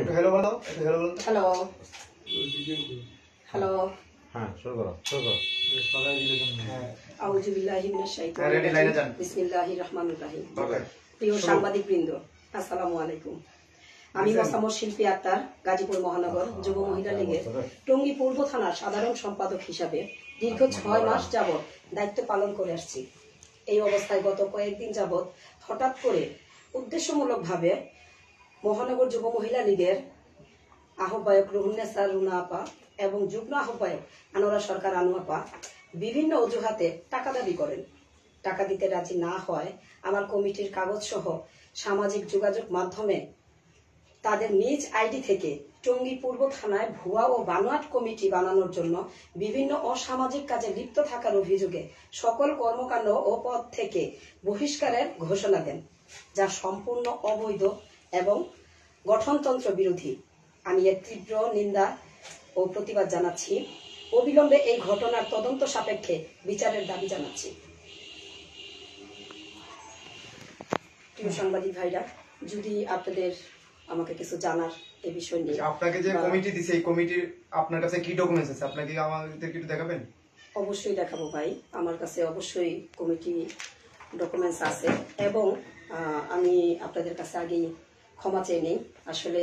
একটু হ্যালো বলো একটু হ্যালো বলো। হ্যালো হ্যালো হ্যাঁ শুরু করো শুরু করো। আউযু বিল্লাহি মিনাশ শাইতানির হ্যাঁ, ready, line এ যান। রাজিম। বিসমিল্লাহির রহমানির রহিম। প্রিয় সাংবাদিক বৃন্দ আসসালামু আলাইকুম। আমি মোসাম্মদ শিল্পী আক্তার গাজীপুর মহানগর যুব মহিলা লীগের টঙ্গী পূর্ব থানার সাধারণ সম্পাদক হিসাবে দীর্ঘ ছয় মাস যাবৎ দায়িত্ব পালন করে আসছি। এই অবস্থায় গত কয়েকদিন যাবৎ হঠাৎ করে উদ্দেশ্যমূলকভাবে মহানগর যুব মহিলা লীগের আহ্বায়ক রুহুন্নেসা রুনা আপা এবং যুগ্ম আহ্বায়ক আনোরা সরকার আনু আপা বিভিন্ন অজুহাতে টাকা দাবি করেন। টাকা দিতে রাজি না হয় আমার কমিটির কাগজ সহ সামাজিক যোগাযোগ মাধ্যমে তাদের নিজ আইডি থেকে টঙ্গী পূর্ব থানায় ভুয়া ও বানোয়াট কমিটি বানানোর জন্য বিভিন্ন অসামাজিক কাজে লিপ্ত থাকার অভিযোগে সকল কর্মকাণ্ড ও পদ থেকে বহিষ্কারের ঘোষণা দেন, যা সম্পূর্ণ অবৈধ এবং গঠনতন্ত্র বিরোধী। আমি এর তীব্র নিন্দা ও প্রতিবাদ জানাচ্ছি। অবিলম্বে এই ঘটনার তদন্ত সাপেক্ষে বিচারের দাবি জানাচ্ছি। প্রিয় সাংবাদিক ভাইরা যদি আপনাদের আমাকে কিছু জানার এই বিষয় নিয়ে আচ্ছা, আপনাকে যে কমিটি দিছে এই কমিটির আপনার কাছে কি ডকুমেন্টস আছে? আপনাকে আমাদের একটু দেখাবেন? অবশ্যই দেখাবো ভাই। আমার কাছে অবশ্যই কমিটি ডকুমেন্টস আছে এবং আমি আপনাদের কাছে আগেই ক্ষমা চেয়ে নেই। আসলে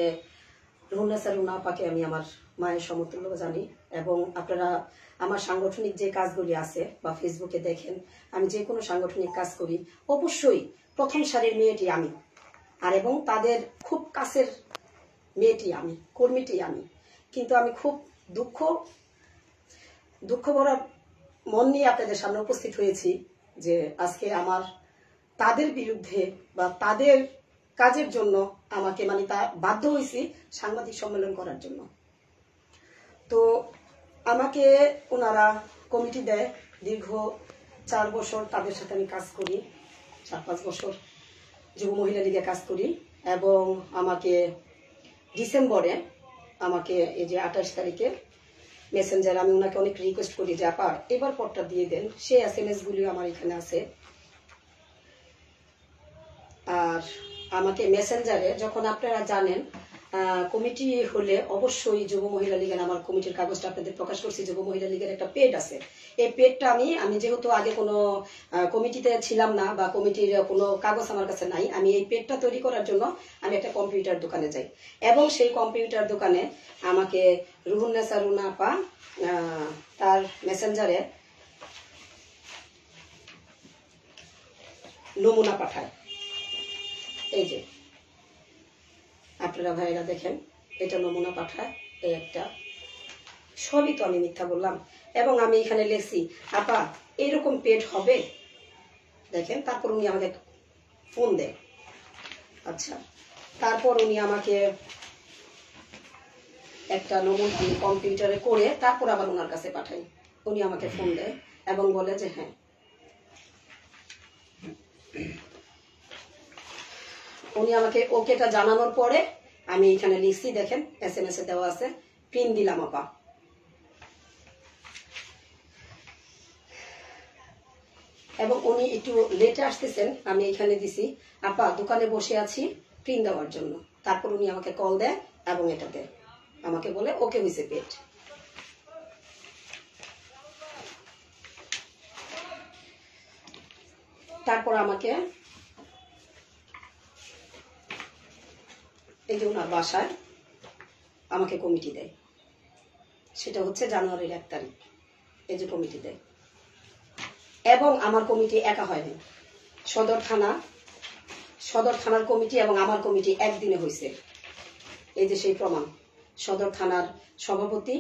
রুনা আপাকে আমি আমার মায়ের সমতুল্য জানি এবং আপনারা আমার সাংগঠনিক যে কাজগুলি আছে বা ফেসবুকে দেখেন, আমি যে কোনো সাংগঠনিক কাজ করি, অবশ্যই প্রথম সারির মেয়েটি আমি। আর এবং তাদের খুব কাছের মেয়েটি আমি, কর্মীটি আমি। কিন্তু আমি খুব দুঃখ দুঃখ ভরা মন নিয়ে আপনাদের সামনে উপস্থিত হয়েছি যে আজকে আমার তাদের বিরুদ্ধে বা তাদের কাজের জন্য আমাকে মানে তা বাধ্য হয়েছি সাংবাদিক সম্মেলন করার জন্য। তো আমাকে ওনারা কমিটি দেয়, দীর্ঘ চার বছর তাদের সাথে আমি কাজ করি, চার পাঁচ বছর যুব মহিলা লীগে কাজ করি এবং আমাকে ডিসেম্বরে আমাকে এই যে আঠাশ তারিখে মেসেঞ্জার আমি ওনাকে অনেক রিকোয়েস্ট করি যে, আপা, এবার পটটা দিয়ে দেন, সেই এস এম এস গুলিও আমার এখানে আছে। আর আমাকে মেসেঞ্জারে যখন আপনারা জানেন কমিটি হলে অবশ্যই যুব মহিলা লীগের আমার কমিটির কাগজটা আপনাদের প্রকাশ করছি। যুব মহিলা লীগের একটা পেড আছে। এই পেডটা আমি আমি যেহেতু আগে কোনো কমিটিতে ছিলাম না বা কমিটির কোনো কাগজ আমার কাছে নাই, আমি এই পেডটা তৈরি করার জন্য আমি একটা কম্পিউটার দোকানে যাই। এবং সেই কম্পিউটার দোকানে আমাকে রুহুন্নেসা রুনা আপা তার মেসেঞ্জারে নমুনা পাঠায়। এই যে, আপনারা ভাইরা দেখেন, এটা নমুনা পাঠায়, এই একটা। সবই তো আমি মিথ্যা বললাম। এবং আমি এখানে লিখছি, আপা, এরকম পেট হবে? দেখেন, তারপর উনি আমাকে ফোন দেয়। আচ্ছা তারপর উনি আমাকে একটা নমুনা কম্পিউটারে করে তারপর আবার ওনার কাছে পাঠাই। উনি আমাকে ফোন দেয় এবং বলে যে হ্যাঁ উনি আমাকে ওকেটা জানানোর পরে আমি এখানে লিখছি, দেখেন এস এম এস এ দেওয়া আছে, পিন দিলাম আপা। এবং উনি একটু লেটে আসতেছেন, আমি এখানে দিছি, আপা, দোকানে বসে আছি প্রিন্ট দেওয়ার জন্য। তারপর উনি আমাকে কল দেয় এবং এটা দেয়। আমাকে বলে, ওকে হয়েছে পেট। তারপর আমাকে এই যে ওনার বাসায় আমাকে কমিটি দেয়। সেটা হচ্ছে জানুয়ারির এক তারিখ। এই যে কমিটি দেয়। এবং আমার কমিটি একা হয়নি। সদর থানা সদর থানার কমিটি এবং আমার কমিটি একদিনে হয়েছে এই যে সেই প্রমাণ। সদর থানার সভাপতি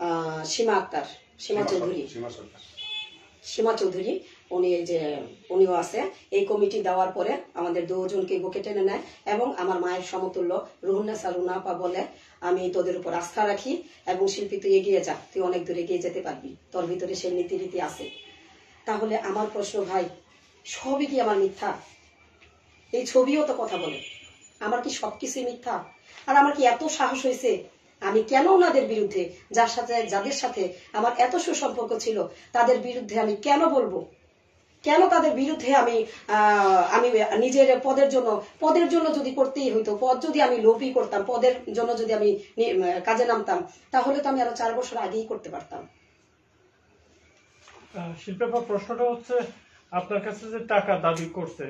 আহ, সীমা আক্তার সীমা চৌধুরী। সীমা চৌধুরী উনি যে, উনিও আছে। এই কমিটি দেওয়ার পরে আমাদের দুজনকে বুকে টেনে নেয় এবং আমার মায়ের সমতুল্য রুহুন্নেসা রুনাপা বলে, আমি তোদের উপর আস্থা রাখি এবং শিল্পী, তুই এগিয়ে যা। তুই অনেক দূর এগিয়ে যেতে পারবি। তোর ভিতরে সেই নীতি রীতি আছে। তাহলে আমার প্রশ্ন, ভাই, সবই কি আমার মিথ্যা? এই ছবিও তো কথা বলে। আমার কি সবকিছুই মিথ্যা? আর আমার কি এত সাহস হয়েছে? আমি কেন ওনাদের বিরুদ্ধে, যার সাথে, যাদের সাথে আমার এত সুসম্পর্ক ছিল, তাদের বিরুদ্ধে আমি কেন বলব? কেন তাদের বিরুদ্ধে আমি আহ, আমি নিজের পদের জন্য পদের জন্য যদি করতেই হইতো পদ যদি আমি লোভই করতাম পদের জন্য যদি আমি কাজে নামতাম তাহলে তো আমি আরও চার বছর আগেই করতে পারতাম। প্রশ্নটা হচ্ছে আপনার কাছে যে টাকা দাবি করছে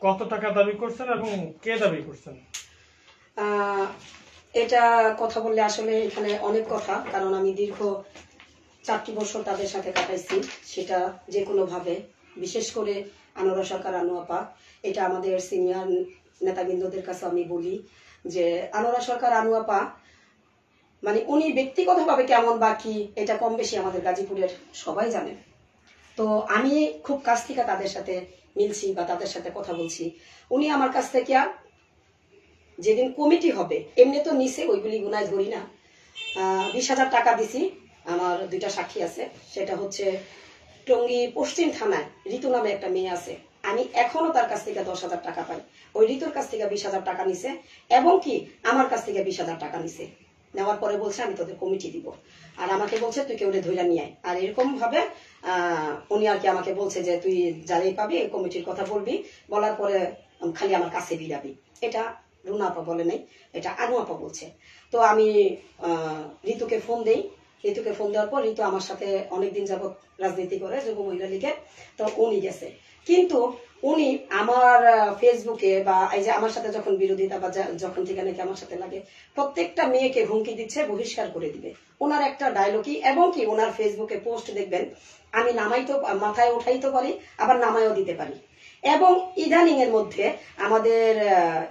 কত টাকা দাবি করছেন এবং কে দাবি করছেন? এটা কথা বললে আসলে এখানে অনেক কথা কারণ আমি দীর্ঘ চারটি বছর তাদের সাথে কাটাইছি সেটা যে কোনো ভাবে বিশেষ করে আনোয়ারা সরকার আনোয়াপা এটা আমাদের সিনিয়র নেতাবৃন্দদের কাছে আমি বলি যে আনোয়ারা সরকার আনোয়াপা মানে উনি ব্যক্তিগতভাবে কেমন বা কি, এটা কম বেশি আমাদের গাজীপুরের সবাই জানেন তো আমি খুব কাছ থেকে তাদের সাথে মিলছি বা তাদের সাথে কথা বলছি। উনি আমার কাছ থেকে যেদিন কমিটি হবে, এমনি তো নিচে ওইগুলি গুনায় ধরি না। বিশ হাজার টাকা দিছি, আমার দুইটা সাক্ষী আছে, সেটা হচ্ছে টঙ্গী পশ্চিম থানায় ঋতু নামে একটা মেয়ে আছে। আমি এখনও তার কাছ থেকে দশ হাজার টাকা পাই। ওই ঋতুর কাছ থেকে বিশ হাজার টাকা নিছে এবং কি আমার কাছ থেকে বিশ হাজার টাকা নিছে। নেওয়ার পরে বলছে, আমি তোদের কমিটি দিব। আর আমাকে বলছে, তুই কেউ ধৈরা নিয়ে আর এরকম ভাবে উনি আর কি আমাকে বলছে যে, তুই যারাই পাবি, এই কমিটির কথা বলবি। বলার পরে খালি আমার কাছে বিড়াবি। এটা রুনা আপা বলে নাই, এটা আনু আপা বলছে। তো আমি ঋতুকে ফোন দেই। ঋতুকে ফোন দেওয়ার পর ঋতু আমার সাথে অনেকদিন যাবত রাজনীতি করে যুব মহিলা লীগের তো উনি গেছে। কিন্তু উনি আমার ফেসবুকে বা এই যে আমার সাথে যখন বিরোধিতা বা যখন থেকে নাকি আমার সাথে লাগে প্রত্যেকটা মেয়েকে হুমকি দিচ্ছে বহিষ্কার করে দিবে। ওনার একটা ডায়লগই এবং কি ওনার ফেসবুকে পোস্ট দেখবেন আমি নামাইতো মাথায় উঠাইতে পারি আবার নামাইও দিতে পারি। এবং ইদানিং এর মধ্যে আমাদের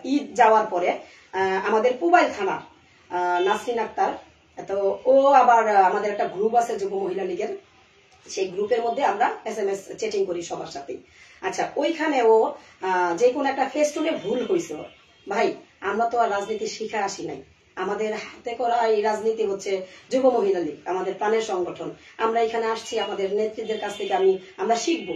ঈদ যাওয়ার পরে আমাদের পুবাইল থানা আহ, নাসরিন আক্তার তো ও আবার আমাদের একটা গ্রুপ আছে যুব মহিলা লীগের। সেই গ্রুপের মধ্যে আমরা এস এম এস চেটিং করি সবার সাথেই। আচ্ছা ওইখানে ও যে কোনো একটা ফেস্টুনে ভুল হয়েছে ভাই, আমরা তো আর রাজনীতি শিখে আসি নাই। আমাদের হাতে করা এই রাজনীতি হচ্ছে যুব মহিলা লীগ, আমাদের প্রাণের সংগঠন। আমরা এখানে আসছি, আমাদের নেতৃত্বের কাছ থেকে আমি, আমরা শিখব।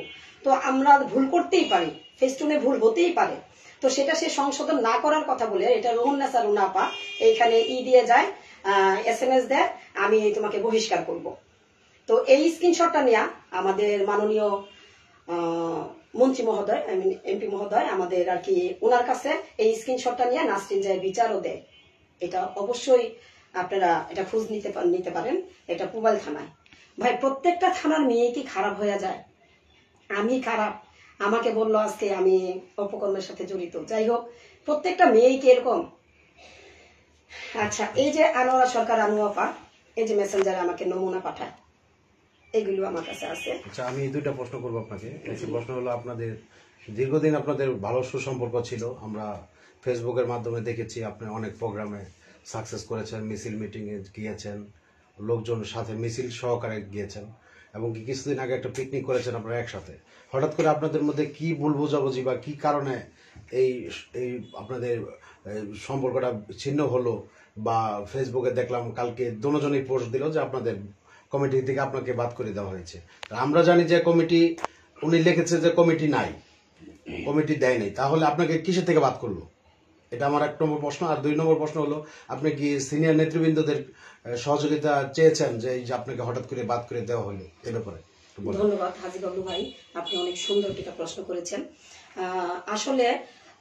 তো আমরা ভুল করতেই পারি ফেস্টুনে ভুল হতেই পারে। তো সেটা সে সংশোধন না করার কথা বলে, এটা রোহন নাসা রুনাপা এইখানে ই দিয়ে যায় এস দেয়, আমি তোমাকে বহিষ্কার করব। তো এই স্ক্রিনশটটা নেওয়া আমাদের মাননীয় মন্ত্রী মহোদয় আই মিন এমপি মহোদয়, আমাদের আর কি ওনার কাছে এই স্ক্রিনশটটা নিয়ে, নাসরিন যায় বিচারও দেয়। এটা অবশ্যই আপনারা এটা খোঁজ নিতে নিতে পারেন, এটা পুবাল থানায়। ভাই, প্রত্যেকটা থানার মেয়ে কি খারাপ হয়ে যায়? আমি খারাপ। আমাকে বলল আজকে আমি অপকর্মের সাথে জড়িত। যাই হোক, প্রত্যেকটা মেয়েই কি এরকম? আচ্ছা এই যে আনোয়ারা সরকার আনোয়াপা এই যে মেসেঞ্জারে আমাকে নমুনা পাঠায়, এগুলো আমার কাছে আছে। আচ্ছা আমি দুইটা প্রশ্ন করব আপনাকে। প্রশ্ন হলো, আপনাদের দীর্ঘদিন আপনাদের ভালো সুসম্পর্ক ছিল, আমরা ফেসবুকের মাধ্যমে দেখেছি, আপনি অনেক প্রোগ্রামে সাকসেস করেছেন, মিছিল মিটিংয়ে গিয়েছেন, লোকজন সাথে মিছিল সহকারে গিয়েছেন, এবং কিছুদিন আগে একটা পিকনিক করেছেন আপনারা একসাথে। হঠাৎ করে আপনাদের মধ্যে কি ভুল বোঝাবুঝি বা কি কারণে এই এই আপনাদের সম্পর্কটা ছিন্ন হলো বা ফেসবুকে দেখলাম কালকে দুজনেই পোস্ট দিল যে আপনাদের কমিটি থেকে আপনাকে বাদ করে দেওয়া হয়েছে। আমরা জানি যে কমিটি উনি লিখেছে যে কমিটি নাই। কমিটি দেয় নাই। তাহলে আপনাকে কিসের থেকে বাদ করল? এটা আমার এক নম্বর প্রশ্ন। আর দুই নম্বর প্রশ্ন হলো, আপনি কি সিনিয়র নেতৃবৃন্দদের সহযোগিতা চেয়েছেন যে এই যে আপনাকে হঠাৎ করে বাদ করে দেওয়া হলো? এ ব্যাপারে ধন্যবাদ হাজি বাবলু ভাই। আপনি অনেক সুন্দর একটা প্রশ্ন করেছেন। আসলে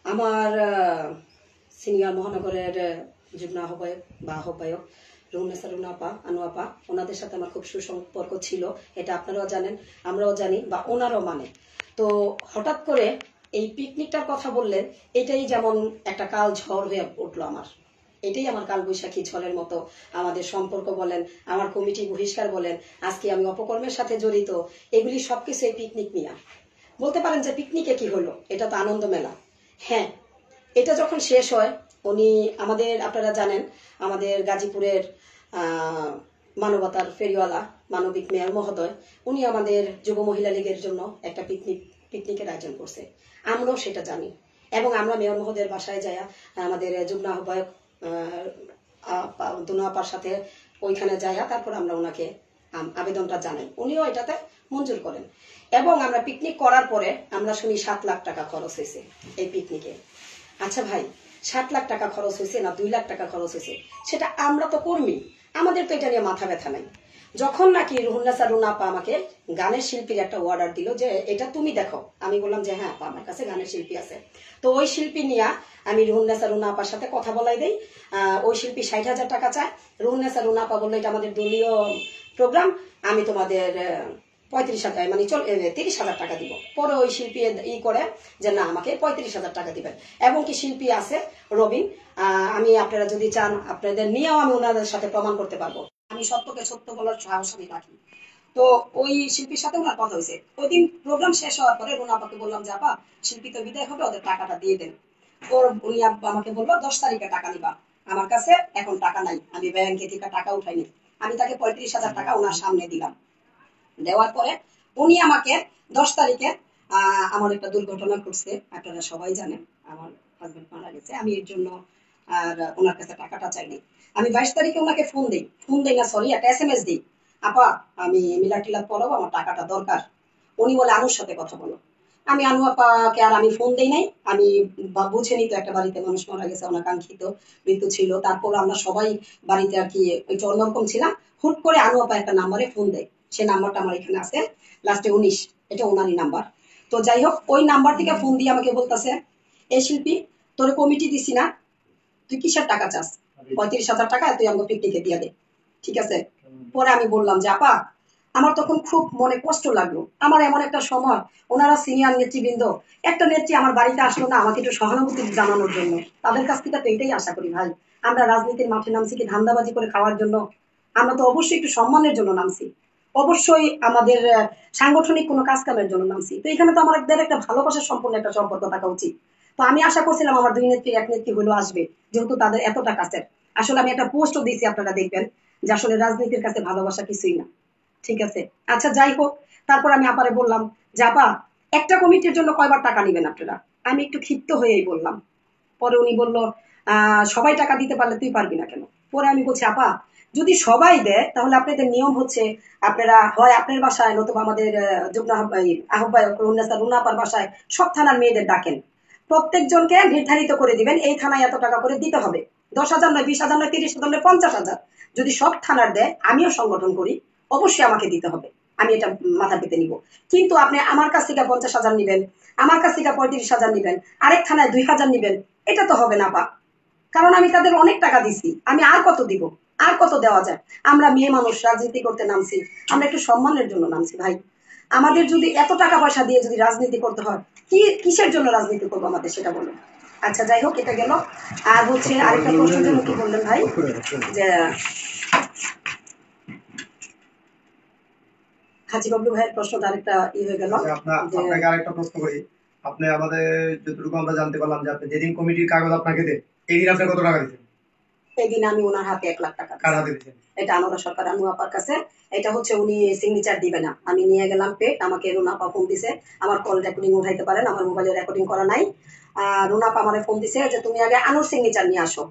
আমার সিনিয়র মহানগরের যুগ্ম আহ্বায়ক বা আহ্বায়ক রুনেসা রুনাপা আনুয়াপা ওনাদের সাথে আমার খুব সুসম্পর্ক ছিল, এটা আপনারাও জানেন, আমরাও জানি, বা ওনারাও মানে তো হঠাৎ করে এই পিকনিকটার কথা বললেন, এটাই যেমন একটা কাল ঝড় হয়ে উঠল আমার। এটাই আমার কাল বৈশাখী ঝড়ের মতো আমাদের সম্পর্ক বলেন, আমার কমিটি বহিষ্কার বলেন, আজকে আমি অপকর্মের সাথে জড়িত, এগুলি সবকিছু এই পিকনিক নিয়ে বলতে পারেন যে পিকনিকে কি হলো? এটা তো আনন্দ মেলা। হ্যাঁ এটা যখন শেষ হয়, উনি আমাদের, আপনারা জানেন, আমাদের গাজীপুরের মানবতার ফেরিওয়ালা, মানবিক মেয়র মহোদয়, উনি আমাদের যুব মহিলা লীগের জন্য একটা পিকনিক, পিকনিকের আয়োজন করছে। আমরাও সেটা জানি। এবং আমরা মেয়র মহোদয়ের বাসায় যাই আমাদের যুগ্ম আহ্বায়ক দুনাপার সাথে ওইখানে যাইয়া, তারপর আমরা ওনাকে আবেদনটা জানাই। উনিও এটাতে মঞ্জুর করেন। এবং আমরা পিকনিক করার পরে আমরা শুনি সাত লাখ টাকা খরচ হয়েছে এই পিকনিকে আচ্ছা ভাই, সাত লাখ টাকা খরচ হয়েছে না দুই লাখ টাকা খরচ হয়েছে? সেটা আমরা তো কর্মী আমাদের তো এটা নিয়ে মাথা ব্যথা নাই। যখন নাকি রুহুন্নাসা রুনা আপা আমাকে গানের শিল্পীর একটা অর্ডার দিল যে, এটা তুমি দেখো। আমি বললাম যে হ্যাঁ আমার কাছে গানের শিল্পী আছে। তো ওই শিল্পী নিয়ে আমি রুহুন্নাসা রুনা আপার সাথে কথা বলাই দেই। ওই শিল্পী ষাট হাজার টাকা চায়। রুহুন্নাসা রুনা আপা বলল, এটা আমাদের দলীয় প্রোগ্রাম আমি তোমাদের পঁয়ত্রিশ হাজার মানে চল তিরিশ হাজার টাকা দিব। পরে ওই শিল্পী ই করে যে, না, আমাকে পঁয়ত্রিশ হাজার টাকা দিবেন। এবং কি শিল্পী আছে, রবিন আমি আপনারা যদি চান, আপনাদের নিয়েও আমি ওনাদের সাথে প্রমাণ করতে পারব। আমি সত্যকে সত্য বলার সাহস আমি রাখি। তো ওই শিল্পীর সাথে ওনার কথা হয়েছে। ওই দিন প্রোগ্রাম শেষ হওয়ার পরে রুনা আপাকে বললাম, যে আপা, শিল্পী তো বিদায় হবে, ওদের টাকাটা দিয়ে দেন। ওর, উনি আমাকে বলল, দশ তারিখে টাকা নিবা। আমার কাছে এখন টাকা নাই। আমি ব্যাংকে থেকে টাকা উঠাইনি। আমি তাকে পঁয়ত্রিশ হাজার টাকা ওনার সামনে দিলাম। দেওয়ার পরে উনি আমাকে দশ তারিখে আমার একটা দুর্ঘটনা ঘটছে, আপনারা সবাই জানেন, আমার হাজবেন্ড মারা গেছে, আমি এর জন্য আর ওনার কাছে টাকাটা চাইনি। আমি বাইশ তারিখে ওনাকে ফোন দিই ফোন দিই না সরি একটা এস এম এস দিই, আপা, আমি মিলাদ টিলাদ পড়াবো, আমার টাকাটা দরকার। উনি বলে, আনুর সাথে কথা বলো। আমি, আনু আপাকে আর আমি ফোন দিই নাই? আমি বা- বুঝেনি তো একটা বাড়িতে মানুষ মারা গেছে, অনাকাঙ্ক্ষিত মৃত্যু ছিল। তারপর আমরা সবাই বাড়িতে আর কি একটু অন্যরকম ছিলাম, হুট করে আনু আপা একটা নাম্বারে ফোন দেয়। সে নাম্বারটা আমার এখানে আছে। লাস্টে উনিশ এটা ওনারই নাম্বার। তো যাই হোক ওই নাম্বার থেকে ফোন দিয়ে আমাকে বলতেছে এই শিল্পী তোর কমিটি দিছি না। তুই কিসের টাকা চাস? পঁয়ত্রিশ হাজার টাকা তুই আমাকে পিকনিকে দিয়ে দে। ঠিক আছে? পরে আমি বললাম যে আপা আমার তখন খুব মনে কষ্ট লাগল। আমার এমন একটা সময় ওনারা সিনিয়র নেতৃবৃন্দ একটা নেত্রী আমার বাড়িতে আসলো না আমাকে একটু সহানুভূতি জানানোর জন্য। তাদের কাছ থেকে তো এটাই আশা করি ভাই। আমরা রাজনীতির মাঠে নামছি কি ধান্দাবাজি করে খাওয়ার জন্য? আমরা তো অবশ্যই একটু সম্মানের জন্য নামছি। অবশ্যই আমাদের সাংগঠনিক কোনো কাজ কামের জন্য নামছি। তো এখানে তো আমাদের একটা ভালোবাসার সম্পূর্ণ একটা সম্পর্ক থাকা উচিত। তো আমি আশা করছিলাম আমার দুই নেত্রী, এক নেত্রী হলেও আসবে, যেহেতু তাদের এতটা কাছের। আসলে আমি একটা পোস্টও দিয়েছি, আপনারা দেখবেন, যে আসলে রাজনীতির কাছে ভালোবাসা কিছুই না। ঠিক আছে? আচ্ছা যাই হোক, তারপর আমি আপারে বললাম, যে আপা, একটা কমিটির জন্য কয়বার টাকা নেবেন আপনারা? আমি একটু ক্ষিপ্ত হয়েই বললাম। পরে উনি বলল সবাই টাকা দিতে পারলে তুই পারবি না কেন? পরে আমি বলছি, আপা যদি সবাই দেয়, তাহলে আপনাদের নিয়ম হচ্ছে, আপনারা হয় আপনার বাসায় নতুবা আমাদের যুগ্ম আহ্বায়ক রুনাপার বাসায় সব থানার মেয়েদের ডাকেন। প্রত্যেকজনকে নির্ধারিত করে দিবেন, এই থানায় এত টাকা করে দিতে হবে। দশ হাজার নয়, বিশ হাজার নয়, তিরিশ হাজার নয়, পঞ্চাশ হাজার। যদি সব থানার দেয়, আমিও সংগঠন করি, অবশ্যই আমাকে দিতে হবে। আমি এটা মাথা পেতে নিব। কিন্তু আপনি আমার কাছ থেকে পঞ্চাশ হাজার নিবেন, আমার কাছ থেকে পঁয়ত্রিশ হাজার নিবেন, আরেক থানায় দুই হাজার নিবেন, এটা তো হবে না পা কারণ আমি তাদের অনেক টাকা দিছি, আমি আর কত দিব? আর কত দেওয়া যায়? আমরা মেয়ে মানুষ রাজনীতি করতে নামছি। আমরা একটু সম্মানের জন্য নামছি ভাই। আমাদের যদি এত টাকা পয়সা দিয়ে যদি রাজনীতি করতে হয় কি কিসের জন্য রাজনীতি করব আমাদের সেটা বলুন। আচ্ছা যাই হোক এটা গেল। আর হচ্ছে আরেকটা প্রশ্নের জন্য কি বললেন ভাই যে হাজি বাবলু ভাইয়ের প্রশ্নটা আরেকটা ই হয়ে গেল। আচ্ছা, আপনার আপনাকে আরেকটা প্রশ্ন করি। আপনি আমাদের যতটুকু আমরা জানতে পারলাম যে আপনি যেদিন কমিটির কাগজ আপনাকে দেন এই দিন আপনি কত টাকা দিচ্ছেন? সেদিন আমি ওনার হাতে এক লাখ টাকা এটা সরকার আনু আপার কাছে। এটা হচ্ছে উনি সিগনেচার দিবে না। আমি নিয়ে গেলাম পেট আমাকে রুনাপা ফোন দিছে। আমার কল রেকর্ডিং উঠাইতে পারেন আমার মোবাইলে রেকর্ডিং করা নাই। রুনাপা আমার ফোন দিছে যে তুমি আগে আনুর সিগনেচার নিয়ে আসো।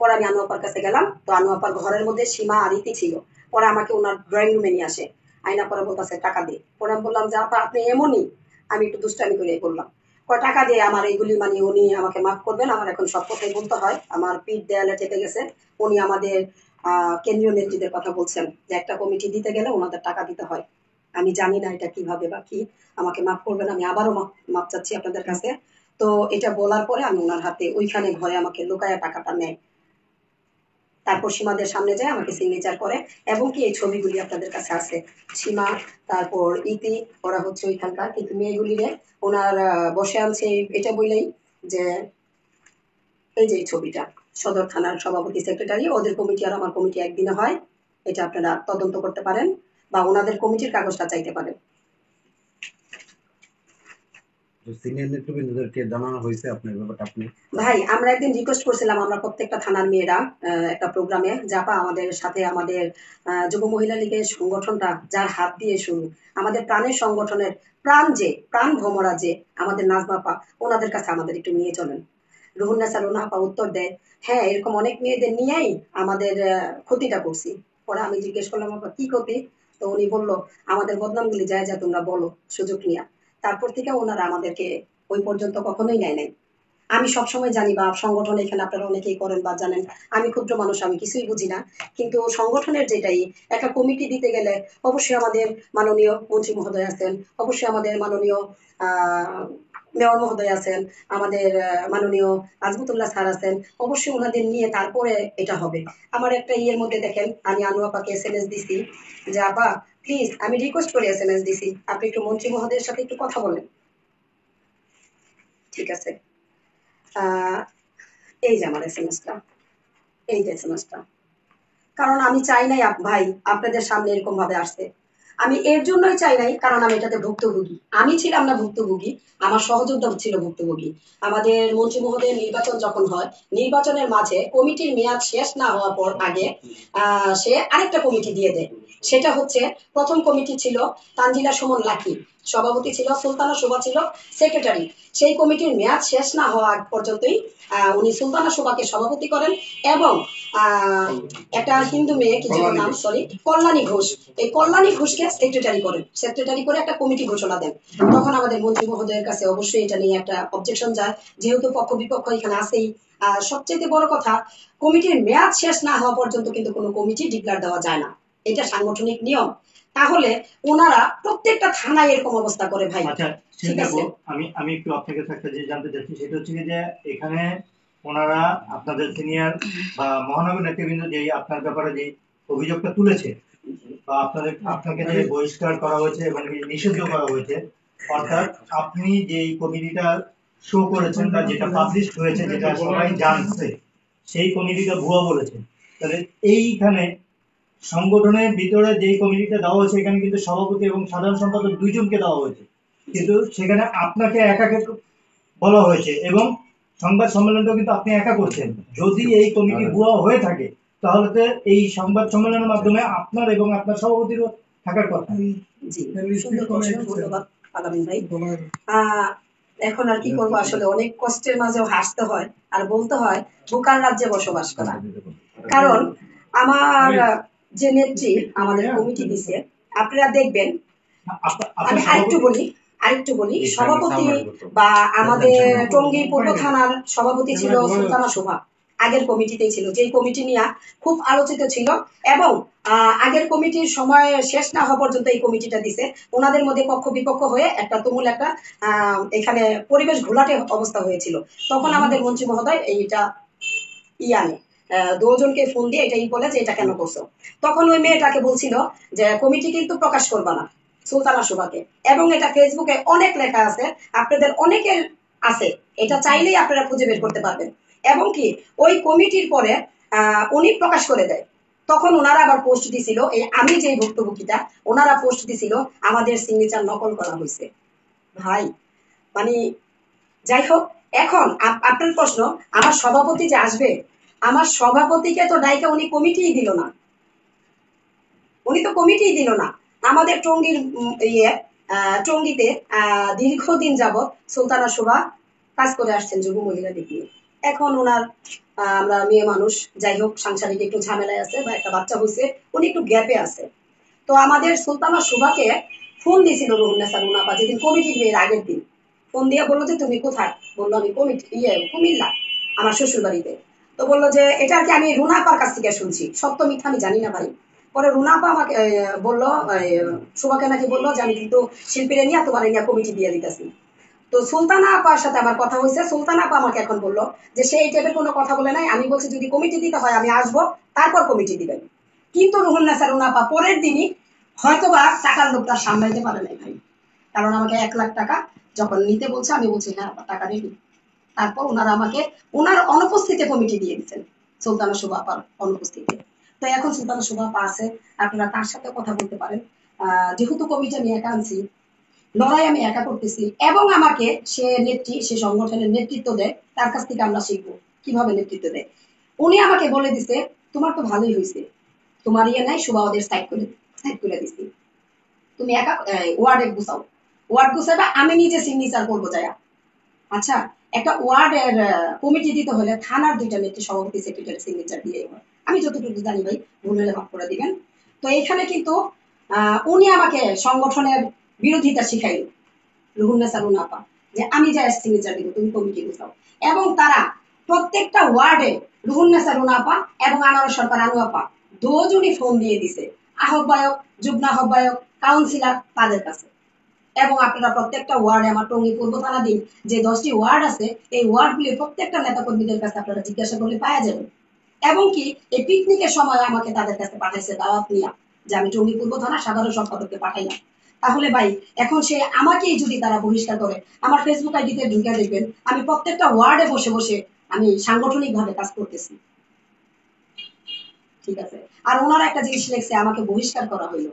পরে আমি আনু আপার কাছে গেলাম। তো আনু আপার ঘরের মধ্যে সীমা আর ইতি ছিল। পরে আমাকে ওনার ড্রয়িং রুমে নিয়ে আসে। আইনা পরে বলতেছে টাকা দিয়ে পরে আমি বললাম যে আপা আপনি এমনই। আমি একটু দুষ্টামি করে বললাম। টাকা দিয়ে আমার এইগুলি মানে উনি আমাকে মাফ করবেন, আমার এখন সব কথাই বলতে হয়। আমার পিঠ দেয়ালে ঠেকে গেছে। উনি আমাদের কেন্দ্রীয় নেত্রীদের কথা বলছেন যে একটা কমিটি দিতে গেলে ওনাদের টাকা দিতে হয়। আমি জানি না এটা কীভাবে বা কি। আমাকে মাফ করবেন, আমি আবারও মাপ চাচ্ছি আপনাদের কাছে। তো এটা বলার পরে আমি ওনার হাতে ওইখানে ঘরে আমাকে লুকায়া টাকাটা নেয়। তারপর সীমাদের সামনে যায়, আমাকে সিগনেচার করে। এবং কি এই ছবিগুলি আপনাদের কাছে আছে? সীমা, তারপর ইতি, ওরা হচ্ছে ওইখানকার। কিন্তু মেয়েগুলিরে ওনার বসে আনছে এটা বললেই যে, এই যে ছবিটা। সদর থানার সভাপতি সেক্রেটারি ওদের কমিটি আর আমার কমিটি একদিনে হয়। এটা আপনারা তদন্ত করতে পারেন বা ওনাদের কমিটির কাগজটা চাইতে পারেন। সিনিয়র নেতৃবৃন্দদেরকে জানানো হয়েছে আপনার ব্যাপারটা আপনি। ভাই, আমরা একদিন রিকোয়েস্ট আমরা প্রত্যেকটা থানার মেয়েরা একটা প্রোগ্রামে আমাদের সাথে আমাদের যুব মহিলা লীগের সংগঠনটা যার হাত দিয়ে শুরু। আমাদের প্রাণের সংগঠনের প্রাণ যে, প্রাণ ভ্রমরা যে, আমাদের নাজমাপা ওনাদের কাছে আমাদের একটু নিয়ে চলেন। রুহুন্নাসা রুনাপা উত্তর দেয় হ্যাঁ এরকম অনেক মেয়েদের নিয়েই আমাদের ক্ষতিটা করছি। পরে আমি জিজ্ঞেস করলাম, আপা, কি ক্ষতি? তো উনি বলল, আমাদের বদনামগুলি যায় যা তোমরা বলো, সুযোগ নিয়া। তারপর থেকে ওনারা আমাদেরকে ওই পর্যন্ত কখনোই নেয় নাই। আমি সবসময় জানি বা সংগঠন এখানে আপনারা অনেকেই করেন বা জানেন। আমি ক্ষুদ্র মানুষ, আমি কিছুই বুঝি না। কিন্তু সংগঠনের যেটাই, একটা কমিটি দিতে গেলে অবশ্যই আমাদের মাননীয় মন্ত্রী মহোদয় আছেন, অবশ্যই আমাদের মাননীয়, আহ মেয়র মহোদয় আছেন, আমাদের মাননীয় আজমতুল্লাহ স্যার আছেন, অবশ্যই ওনাদের নিয়ে তারপরে এটা হবে। আমার একটা ইয়ের মধ্যে দেখেন, আমি আনু আপাকে এস এম এস দিছি, যে আপা প্লিজ আমি রিকোয়েস্ট করে এস এম এস দিছি, আপনি একটু মন্ত্রী মহোদয়ের সাথে একটু কথা বলেন। ঠিক আছে। এই যে আমার এস এম এসটা এই যে এস এম এসটা কারণ আমি চাই নাই ভাই, আপনাদের সামনে এরকম ভাবে আসতে। আমি এর জন্যই চাই নাই কারণ আমি এটাতে ভুক্তভোগী। আমি ছিলাম না ভুক্তভোগী আমার সহযোদ্ধা ছিল ভুক্তভোগী। আমাদের মন্ত্রী মহোদয়ের নির্বাচন যখন হয় নির্বাচনের মাঝে কমিটির মেয়াদ শেষ না হওয়ার পর আগে সে আরেকটা কমিটি দিয়ে দেয়। সেটা হচ্ছে প্রথম কমিটি ছিল তানজিলা সুমন লাকি সভাপতি ছিল সুলতানা শোভা ছিল সেক্রেটারি। সেই কমিটির মেয়াদ শেষ না হওয়া পর্যন্তই আহ, উনি সুলতানা শোভাকে সভাপতি করেন এবং আহ, একটা হিন্দু মেয়ে কি নাম সরি কল্যাণী ঘোষ। এই কল্যাণী ঘোষকে সেক্রেটারি করেন সেক্রেটারি করে একটা কমিটি ঘোষণা দেন তখন আমাদের মন্ত্রী মহোদয়ের কাছে অবশ্যই এটা নিয়ে একটা অবজেকশন যায়। যেহেতু পক্ষ বিপক্ষ এখানে আছেই। আর সবচেয়ে বড় কথা কমিটির মেয়াদ শেষ না হওয়া পর্যন্ত কিন্তু কোনো কমিটি ডিক্লার দেওয়া যায় না। এটা সাংগঠনিক নিয়ম। তাহলে ওনারা প্রত্যেকটা থানায় এরকম অবস্থা করে ভাই। আচ্ছা ঠিক আছে। আমি আমি একটু আপনাকে একটা জিনিস জানতে চাচ্ছি। সেটা হচ্ছে যে এখানে ওনারা আপনাদের সিনিয়র বা মহানগর নেতৃবৃন্দ যে আপনার ব্যাপারে যে অভিযোগটা তুলেছে বা আপনাদের আপনাকে যে বহিষ্কার করা হয়েছে এবং নিষিদ্ধ করা হয়েছে অর্থাৎ আপনি যে কমিটিটা শো করেছেন বা যেটা পাবলিশ হয়েছে যেটা সবাই জানছে সেই কমিটিটা ভুয়া বলেছে তাহলে এইখানে সংগঠনের ভিতরে যে কমিটিটা দেওয়া হয়েছে এখানে কিন্তু সভাপতি এবং সাধারণ সম্পাদক দুইজনকে দেওয়া হয়েছে। কিন্তু সেখানে আপনাকে একা একাকে বলা হয়েছে? এবং সংবাদ সম্মেলনটাও কিন্তু আপনি একা করছেন। যদি এই কমিটি ভুয়া হয়ে থাকে তাহলে তো এই সংবাদ সম্মেলনের মাধ্যমে আপনার এবং আপনার সভাপতিরও থাকার কথা। এখন আর কি করব? আসলে অনেক কষ্টের মাঝেও হাসতে হয়। আর বলতে হয় বোকার রাজ্যে বসবাস করা। কারণ আমার যে নেত্রী আমাদের কমিটি দিছে আপনারা দেখবেন। আমি আরেকটু বলি আরেকটু বলি। সভাপতি বা আমাদের টঙ্গী পূর্ব থানার সভাপতি ছিল সুলতানা শোভা আগের কমিটিতেই ছিল, যেই কমিটি নিয়ে খুব আলোচিত ছিল এবং আগের কমিটির সময় শেষ না হওয়া পর্যন্ত এই কমিটিটা দিছে। ওনাদের মধ্যে পক্ষ বিপক্ষ হয়ে একটা তুমুল একটা এখানে পরিবেশ ঘোলাটে অবস্থা হয়েছিল। তখন আমাদের মন্ত্রী মহোদয় এইটা ইয়ানে দুজনকে ফোন দিয়ে এটাই বলে যে এটা কেন করছ? তখন ওই মেয়েটাকে বলছিল যে কমিটি কিন্তু প্রকাশ করবা না, সুলতানা শোভাকে এবং এটা ফেসবুকে অনেক লেখা আছে, আপনাদের অনেকের আছে, এটা চাইলেই আপনারা খুঁজে বের করতে পারবেন। এবং কি, ওই কমিটির পরে উনি প্রকাশ করে দেয়। তখন ওনারা আবার পোস্ট দিছিল, এই আমি যে ভুক্তভোগীটা ওনারা পোস্ট দিছিল, আমাদের সিগনেচার নকল করা হয়েছে ভাই মানে যাই হোক, এখন আপনার প্রশ্ন, আমার সভাপতি যে আসবে, আমার সভাপতিকে তো ডাইকা উনি কমিটিই দিল না। উনি তো কমিটিই দিল না। আমাদের টঙ্গীর ইয়ে টঙ্গীতে দীর্ঘদিন যাবৎ সুলতানা শোভা কাজ করে আসছেন যুব মহিলা নিয়ে। এখন ওনার আমরা মেয়ে মানুষ, যাই হোক, সাংসারিক একটু ঝামেলায় আছে বা একটা বাচ্চা হয়েছে উনি একটু গ্যাপে আছে। তো আমাদের সুলতানা শোভাকে ফোন দিয়েছিল রুহুন্নেসা মুনাফা যেদিন কমিটি বিয়ের আগের দিন। ফোন দিয়ে বলল যে, তুমি কোথায়? বলল, আমি কমিটি ইয়ে কুমিল্লা, আমার শ্বশুর বাড়িতে তো বলল যে, এটা আর কি আমি রুনাপার কাছ থেকে শুনছি। সত্য মিথ্যা আমি জানি না ভাই। পরে রুনাপা আমাকে বলল শোভাকে নাকি বলল যে, আমি কিন্তু শিল্পীরা নিয়ে তোমার নিয়ে কমিটি দিয়ে দিতেছি। তো সুলতানা আপার সাথে আমার কথা হয়েছে। সুলতানা আপা আমাকে এখন বলল যে সে এই টাইপের কোনো কথা বলে নাই। আমি বলছি যদি কমিটি দিতে হয় আমি আসব। তারপর কমিটি দিবেন। কিন্তু রুহুন্নেসা রুনাপা পরের দিনই হয়তোবা টাকার লোকটা সামলাইতে পারে নাই ভাই। কারণ আমাকে এক লাখ টাকা যখন নিতে বলছে আমি বলছি হ্যাঁ আপা, টাকা রেডি তারপর ওনারা আমাকে ওনার অনুপস্থিতিতে কমিটি দিয়ে দিচ্ছেন সুলতানা শোভা আপার অনুপস্থিতিতে তো এখন সুলতানা শোভা আপা আছে আপনারা তার সাথে কথা বলতে পারেন। আহ, যেহেতু কমিটি আমি একা আনছি লড়াই আমি একা করতেছি। এবং আমাকে সে নেত্রী, সে সংগঠনের নেতৃত্ব দেয়, তার কাছ থেকে আমরা শিখব কীভাবে নেতৃত্ব দেয়। উনি আমাকে বলে দিছে, তোমার তো ভালোই হয়েছে তোমার ইয়ে নাই, শোভা ওদের সাইড করে সাইড করে দিছি। তুমি একা ওয়ার্ডে গুছাও। ওয়ার্ড গুছাবে আমি নিজে সিগনেচার করব যায়া। আচ্ছা একটা ওয়ার্ডের কমিটি দিতে হলে থানার দুইটা নেত্রী সভাপতি সেক্রেটারি সিগনেচার দিয়ে হয় আমি যতটুকু জানি ভাই, ভুল হলে মাফ করে দিবেন। তো এখানে কিন্তু উনি আমাকে সংগঠনের বিরোধিতা শিখাইল। রুহুন্নেসা রুনাপা যে আমি যা সিগনেচার দিব, তুমি কমিটি গুছাও এবং তারা প্রত্যেকটা ওয়ার্ডে রুহুন্নেসা রুনাপা এবং আনোয়ার সরকার আনু আপা দুজনই ফোন দিয়ে দিছে, আহ্বায়ক, যুগ্ম আহ্বায়ক, কাউন্সিলর তাদের কাছে। এবং আপনারা প্রত্যেকটা ওয়ার্ডে, আমার টঙ্গী পূর্ব থানা দিন যে দশটি ওয়ার্ড আছে, এই ওয়ার্ডগুলি প্রত্যেকটা নেতা কর্মীদের কাছে আপনারা জিজ্ঞাসা করলে পাওয়া যাবে। এবং কি, এই পিকনিকের সময় আমাকে তাদের কাছে পাঠাইছে দাওয়াত নিয়া, যে আমি টঙ্গী পূর্ব থানা সাধারণ সম্পাদককে পাঠাইলাম। তাহলে ভাই এখন সে আমাকেই যদি তারা বহিষ্কার করে আমার ফেসবুক আইডিতে ঢুকে দেখবেন আমি প্রত্যেকটা ওয়ার্ডে বসে বসে আমি সাংগঠনিক ভাবে কাজ করতেছি। ঠিক আছে? আর ওনারা একটা জিনিস লিখছে আমাকে বহিষ্কার করা হইল।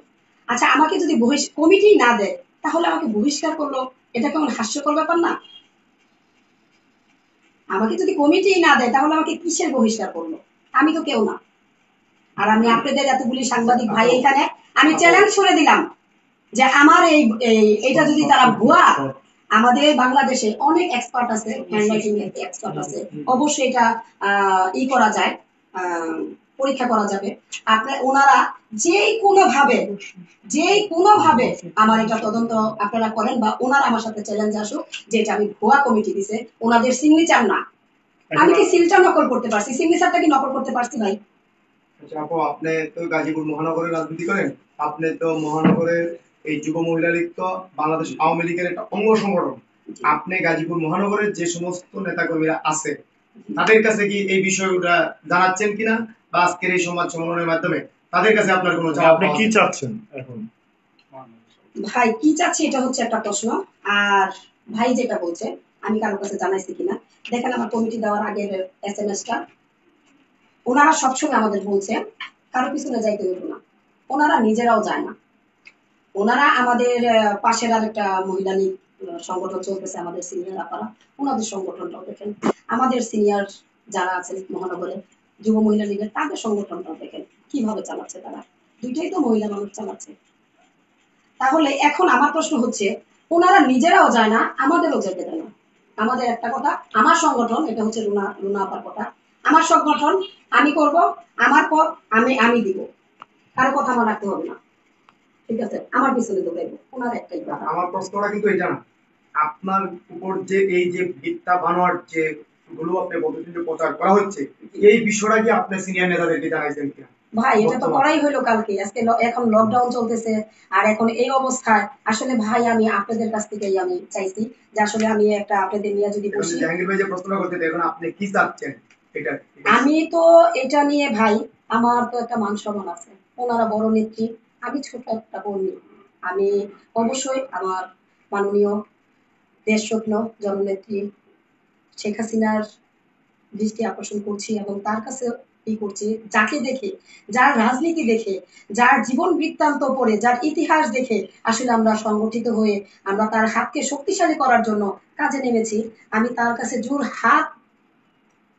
আচ্ছা আমাকে যদি কমিটি না দেয় তাহলে আমাকে বহিষ্কার করল? এটা কেমন হাস্যকর ব্যাপার না? আমাকে যদি কমিটি না দেয় তাহলে আমাকে কিসের বহিষ্কার করল? আমি তো কেউ না। আর আমি আপনাদের এতগুলি সাংবাদিক ভাই এখানে আমি চ্যালেঞ্জ করে দিলাম। যে আমার এই এটা যদি তারা ভুয়া, আমাদের বাংলাদেশে অনেক এক্সপার্ট আছে এক্সপার্ট আছে। অবশ্যই এটা ই করা যায় পরীক্ষা করা যাবে। আপনার, ওনারা যে কোনো ভাবে যে কোনো ভাবে আমার এটা তদন্ত আপনারা করেন বা ওনারা আমার সাথে চ্যালেঞ্জ আসুক, যে এটা আমি ভুয়া কমিটি দিছে, ওনাদের সিগনেচার না। আমি কি সিলটা নকল করতে পারছি? সিগনেচারটা কি নকল করতে পারছি ভাই? আচ্ছা আপু, আপনি তো গাজীপুর মহানগরের রাজনীতি করেন? আপনি তো মহানগরের এই যুব মহিলা লীগ তো বাংলাদেশ আওয়ামী লীগের একটা অঙ্গ সংগঠন। আপনি গাজীপুর মহানগরের যে সমস্ত নেতাকর্মীরা আছে তাদের কাছে কি এই বিষয়টা জানাচ্ছেন কিনা? বা আজকের এই সংবাদ সম্মেলনের মাধ্যমে তাদের কাছে আপনার কোনো আপনি কি চাচ্ছেন এখন? ভাই কি চাচ্ছে এটা হচ্ছে একটা প্রশ্ন। আর ভাই যেটা বলছে আমি কারোর কাছে জানাইছি কিনা? দেখেন আমার কমিটি দেওয়ার আগের এস এম এসটা ওনারা সবসময় আমাদের বলছে কারও পিছনে যাইতে হইব না। ওনারা নিজেরাও যায় না। ওনারা আমাদের পাশের আর একটা মহিলা লীগ সংগঠন চলতেছে, আমাদের সিনিয়র আপারা। ওনাদের সংগঠনটাও দেখেন। আমাদের সিনিয়র যারা আছেন মহানগরে, যুব মহিলা লীগের, তাদের সংগঠনটাও দেখেন। কীভাবে চালাচ্ছে তারা? দুইটাই তো মহিলা মানুষ চালাচ্ছে। তাহলে এখন আমার প্রশ্ন হচ্ছে, ওনারা নিজেরাও যায় না, আমাদেরও যেতে দেয় না। আমাদের একটা কথা, আমার সংগঠন, এটা হচ্ছে রুনা রুনা আপার কথা, আমার সংগঠন, আমি করব, আমার পর আমি আমি দিব। কারও কথা আমার রাখতে হবে না। ঠিক আছে আমার পিছনে দৌড়াইবো ওনার একটাই কথা। আমার প্রশ্নটা কিন্তু এটা না। আপনার উপর যে এই যে ভিত্তা বানোয়ার যে গুলো আপনি বলতেছেন যে প্রচার করা হচ্ছে এই বিষয়টা কি আপনি সিনিয়র নেতাদেরকে জানাইছেন কিনা? ভাই এটা তো করাই হইল কালকে। আজকে এখন লকডাউন চলতেছে আর এখন এই অবস্থায় আসলে ভাই আমি আপনাদের কাছ থেকেই আমি চাইছি যে আসলে আমি একটা আপনাদের নিয়ে যদি বসি। জাহাঙ্গীর ভাই যে প্রশ্নটা করতে এখন আপনি কি চাচ্ছেন? এটা আমি তো এটা নিয়ে ভাই আমার তো একটা মান সম্মান আছে। ওনারা বড় নেত্রী আমি ছোট একটা কর্মী আমি অবশ্যই আমার মাননীয় দেশরত্ন জননেত্রী শেখ হাসিনার দৃষ্টি আকর্ষণ করছি এবং তার কাছে যাকে দেখে, যার রাজনীতি দেখে, যার জীবন বৃত্তান্ত পড়ে, যার ইতিহাস দেখে আসলে আমরা সংগঠিত হয়ে আমরা তার হাতকে শক্তিশালী করার জন্য কাজে নেমেছি। আমি তার কাছে জোর হাত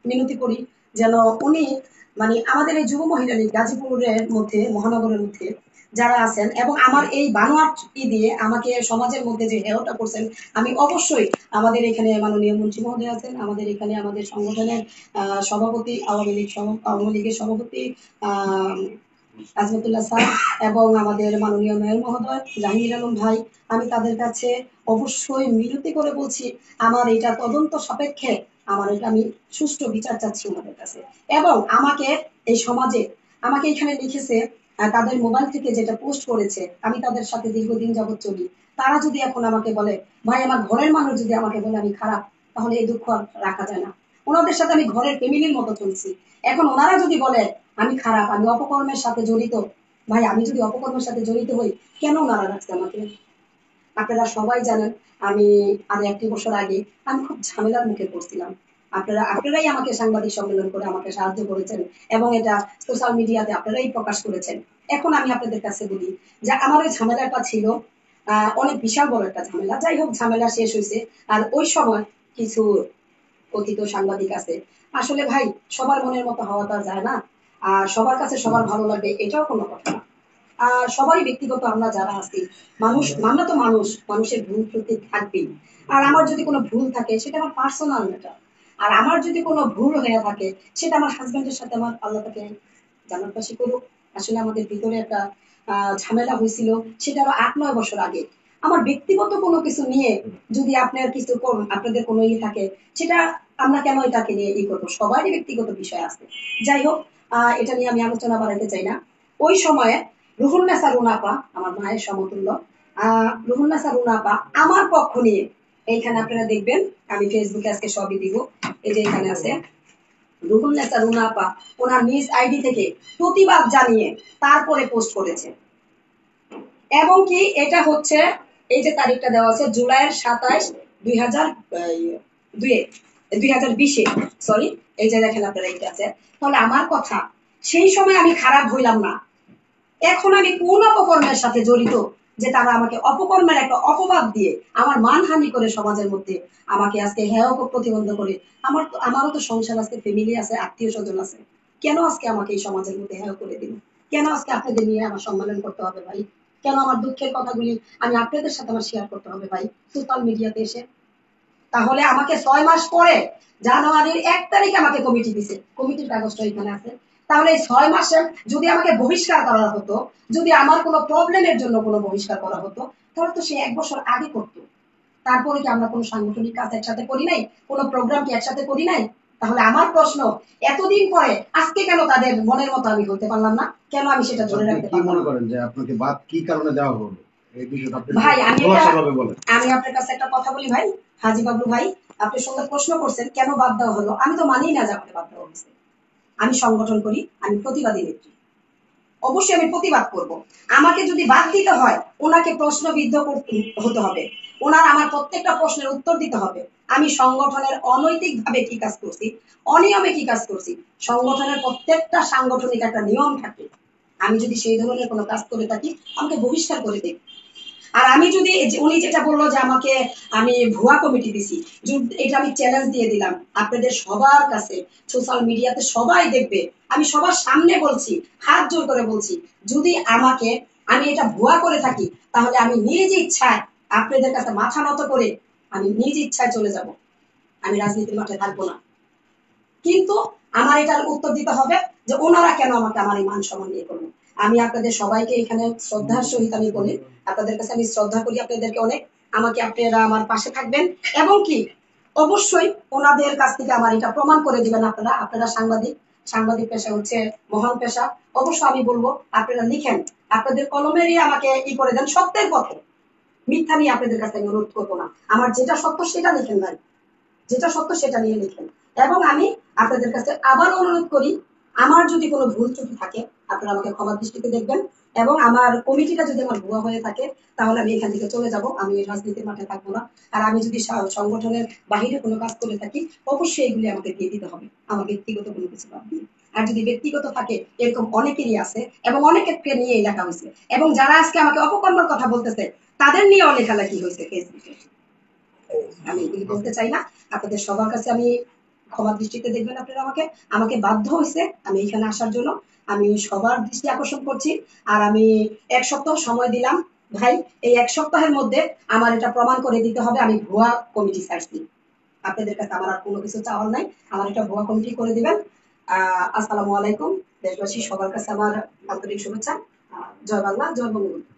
মিনতি করি যেন উনি মানে আমাদের এই যুব মহিলা গাজীপুরের মধ্যে, মহানগরের মধ্যে যারা আছেন এবং আমার এই বানোয়াট দিয়ে আমাকে সমাজের মধ্যে যে হেয়টা করছেন, আমি অবশ্যই আমাদের এখানে মাননীয় মন্ত্রী মহোদয় আছেন, আমাদের এখানে আমাদের সংগঠনের সভাপতি, আওয়ামী লীগ আওয়ামী লীগের সভাপতি আজমতুল্লাহ স্যার এবং আমাদের মাননীয় মেয়র মহোদয়, জাহাঙ্গীর আলম ভাই। আমি তাদের কাছে অবশ্যই মিনতি করে বলছি, আমার এটা তদন্ত সাপেক্ষে আমার এটা আমি সুষ্ঠু বিচার চাচ্ছি ওনাদের কাছে। এবং আমাকে এই সমাজে, আমাকে এখানে লিখেছে তাদের মোবাইল থেকে যেটা পোস্ট করেছে, আমি তাদের সাথে দীর্ঘদিন যাবত চলি। তারা যদি এখন আমাকে বলে, ভাই, আমার ঘরের মানুষ যদি আমাকে বলে আমি খারাপ, তাহলে এই দুঃখ রাখা যায় না। ওনাদের সাথে আমি ঘরের ফ্যামিলির মতো চলছি। এখন ওনারা যদি বলে, আমি খারাপ, আমি অপকর্মের সাথে জড়িত, ভাই, আমি যদি অপকর্মের সাথে জড়িত হই, কেন ওনারা রাখছে আমাকে? আপনারা সবাই জানেন, আমি আর একটি বছর আগে, আমি খুব ঝামেলার মুখে পড়ছিলাম। আপনারা, আপনারাই আমাকে সাংবাদিক সম্মেলন করে আমাকে সাহায্য করেছেন এবং এটা সোশ্যাল মিডিয়াতে আপনারাই প্রকাশ করেছেন। এখন আমি আপনাদের কাছে বলি যে আমার ওই ঝামেলাটা ছিল অনেক বিশাল বড় একটা ঝামেলা। যাই হোক, ঝামেলা শেষ হয়েছে। আর ওই সময় কিছু কথিত সাংবাদিক আছে। আসলে ভাই, সবার মনের মতো হওয়া তো যায় না। আর সবার কাছে সবার ভালো লাগবে এটাও কোনো কথা না। আর সবারই ব্যক্তিগত আমরা যারা আছি, মানুষ, আমরা তো মানুষ, মানুষের ভুল ত্রুটি থাকবেই। আর আমার যদি কোনো ভুল থাকে, সেটা আমার পার্সোনাল ম্যাটার আর আমার যদি কোনো ভুল হয়ে থাকে, সেটা আমার হাজবেন্ডের সাথে আমার আল্লাহ তাকে জানাতবাসী করুক। আসলে আমাদের ভিতরে একটা ঝামেলা হয়েছিল, সেটা আরও আট, নয় বছর আগে। আমার ব্যক্তিগত কোনো কিছু নিয়ে যদি আপনার কিছু আপনাদের কোনো ইয়ে থাকে, সেটা আমরা কেন এটাকে নিয়ে ই করব? সবারই ব্যক্তিগত বিষয় আছে। যাই হোক এটা নিয়ে আমি আলোচনা বাড়াইতে চাই না। ওই সময়ে রুহুন্নেসা রুনাপা, আমার মায়ের সমতুল্য, আহ রুহুন্নেসা রুনাপা আমার পক্ষ নিয়ে এইখানে আপনারা দেখবেন, আমি ফেসবুকে আজকে সবই দিব, এই যে এখানে আছে। রুনাপা ওনার নিজ আইডি থেকে প্রতিবাদ জানিয়ে তারপরে পোস্ট করেছে। এবং কি এটা হচ্ছে, এই যে তারিখটা দেওয়া আছে, জুলাইয়ের দুই হাজার দুই হাজার বিশে সরি এই যে দেখেন আপনারা এইটা আছে। তাহলে আমার কথা, সেই সময় আমি খারাপ হইলাম না। এখন আমি কোন অপকর্মের সাথে জড়িত? যে তারা আমাকে অপকর্মের একটা অপবাদ দিয়ে আমার মানহানি করে সমাজের মধ্যে আমাকে আজকে হেয় প্রতিবন্ধ করে। আমার তো, আমারও তো সংসার আছে ফ্যামিলি আছে, আত্মীয় স্বজন আছে। কেন আজকে আমাকে এই সমাজের মধ্যে হেয় করে দিল? কেন আজকে আপনাদের নিয়ে আমার সম্মেলন করতে হবে ভাই? কেন আমার দুঃখের কথাগুলি আমি আপনাদের সাথে আমার শেয়ার করতে হবে ভাই? সোশ্যাল মিডিয়াতে এসে। তাহলে আমাকে ছয় মাস পরে জানুয়ারির এক তারিখে আমাকে কমিটি দিছে। কমিটির কাগজটা এখানে আছে। তাহলে এই ছয় মাসে যদি আমাকে বহিষ্কার করা হতো যদি আমার কোনো প্রবলেমের জন্য কোনো বহিষ্কার করা হতো তাহলে তো সে এক বছর আগে করতো। তারপরে কি আমরা কোনো সাংগঠনিক কাজ একসাথে করি নাই? কোনো প্রোগ্রাম কি একসাথে করি নাই? তাহলে আমার প্রশ্ন এতদিন পরে আজকে কেন তাদের মনের মতো আমি হতে পারলাম না? কেন আমি সেটা ধরে রাখতে পারলাম মনে? করেন যে আপনাকে বাদ কি কারণে দেওয়া হলো? ভাই, আমি আমি আপনার কাছে একটা কথা বলি ভাই হাজি বাবলু ভাই আপনি সুন্দর প্রশ্ন করছেন কেন বাদ দেওয়া হলো? আমি তো মানি না যে আমাকে বাদ দেওয়া হয়েছে। আমি সংগঠন করি, আমি প্রতিবাদী নেত্রী। অবশ্যই আমি প্রতিবাদ করব। আমাকে যদি বাদ দিতে হয়, ওনাকে প্রশ্নবিদ্ধ হতে হবে। ওনার আমার প্রত্যেকটা প্রশ্নের উত্তর দিতে হবে। আমি সংগঠনের অনৈতিক ভাবে কি কাজ করছি, অনিয়মে কি কাজ করছি, সংগঠনের প্রত্যেকটা সাংগঠনিক একটা নিয়ম থাকে। আমি যদি সেই ধরনের কোনো কাজ করে থাকি, আমাকে বহিষ্কার করে দিই আর আমি যদি উনি যেটা বলল যে আমাকে আমি ভুয়া কমিটি দিছি এটা আমি চ্যালেঞ্জ দিয়ে দিলাম, আপনাদের সবার কাছে সোশ্যাল মিডিয়াতে সবাই দেখবে, আমি সবার সামনে বলছি, হাত জোর করে বলছি, যদি আমাকে আমি এটা ভুয়া করে থাকি, তাহলে আমি নিজ ইচ্ছায় আপনাদের কাছে মাথা নত করে আমি নিজ ইচ্ছায় চলে যাব। আমি রাজনীতির মাঠে থাকব না। কিন্তু আমার এটার উত্তর দিতে হবে যে ওনারা কেন আমাকে আমার এই মান সম্মান নিয়ে করল আমি আপনাদের সবাইকে এখানে শ্রদ্ধার সহিত আমি বলি, আপনাদের কাছে আমি শ্রদ্ধা করি, আপনাদেরকে অনেক, আমাকে আপনারা আমার পাশে থাকবেন। এবং কি, অবশ্যই ওনাদের কাছ থেকে আমার এটা প্রমাণ করে দিবেন আপনারা আপনারা সাংবাদিক সাংবাদিক পেশা হচ্ছে মহান পেশা। অবশ্য আমি বলব, আপনারা লিখেন, আপনাদের কলমেরই আমাকে ই করে দেন সত্যের পথে। মিথ্যা নিয়ে আপনাদের কাছে আমি অনুরোধ করব না। আমার যেটা সত্য সেটা লিখেন ভাই। যেটা সত্য সেটা নিয়ে লিখেন। এবং আমি আপনাদের কাছে আবার অনুরোধ করি আমার যদি কোনো ভুল ত্রুটি থাকে, আপনারা আমাকে ক্ষমা দৃষ্টিতে দেখবেন এবং আমার কমিটিটা যদি আমার ভুয়া হয়ে থাকে, তাহলে আমি এখান থেকে চলে যাব। আমি রাজনীতির মাঠে থাকব না। আর আমি যদি সংগঠনের বাহিরে কোনো কাজ করে থাকি, অবশ্যই এগুলি আমাকে দিয়ে দিতে হবে। আমার ব্যক্তিগত কোনো কিছু বাদ দিয়ে। আর যদি ব্যক্তিগত থাকে, এরকম অনেকেরই আছে এবং অনেকেরকে নিয়ে লেখা হয়েছে। এবং যারা আজকে আমাকে অপকর্মের কথা বলতেছে, তাদের নিয়ে নিয়েও লেখালেখি হয়েছে ফেসবুকে আমি এগুলি বলতে চাই না। আপনাদের সবার কাছে আমি ক্ষমা দৃষ্টিতে দেখবেন আপনারা আমাকে। আমাকে বাধ্য হয়েছে আমি এখানে আসার জন্য। আমি সবার দৃষ্টি আকর্ষণ করছি। আর আমি এক সপ্তাহ সময় দিলাম। ভাই, এই এক সপ্তাহের মধ্যে আমার এটা প্রমাণ করে দিতে হবে। আমি ভুয়া কমিটি ছাড়ছি। আপনাদের কাছে আমার আর কোনো কিছু চাওয়ার নাই। আমার এটা ভুয়া কমিটি করে দিবেন। আহ, আসসালামু আলাইকুম। দেশবাসী, সবার কাছে আমার আন্তরিক শুভেচ্ছা। জয় বাংলা, জয় বঙ্গবন্ধু।